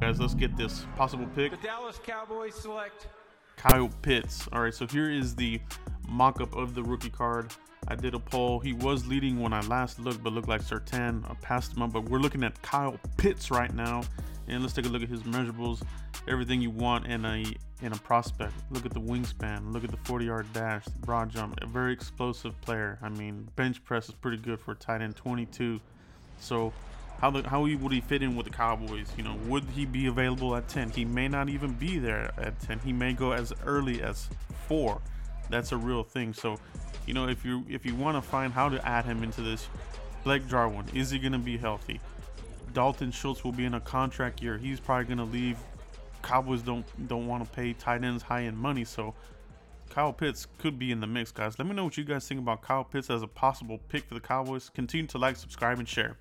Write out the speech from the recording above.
Guys, let's get this possible pick. The Dallas Cowboys select Kyle Pitts. All right, so here is the mock-up of the rookie card. I did a poll. He was leading when I last looked, but looked like Surtain I passed him up. But we're looking at Kyle Pitts right now, and let's take a look at his measurables. Everything you want in a in a prospect. Look at the wingspan. Look at the 40-yard dash, the broad jump. A very explosive player. I mean, bench press is pretty good for a tight end, 22. So how the, how he, would he fit in with the Cowboys? You know, would he be available at 10? He may not even be there at 10. He may go as early as 4. That's a real thing. So, you know, if you if you want to find how to add him into this, Blake Jarwin, is he going to be healthy? Dalton Schultz will be in a contract year. He's probably going to leave. Cowboys don't don't want to pay tight ends high end money, so Kyle Pitts could be in the mix, guys. Let me know what you guys think about Kyle Pitts as a possible pick for the Cowboys. Continue to like, subscribe, and share.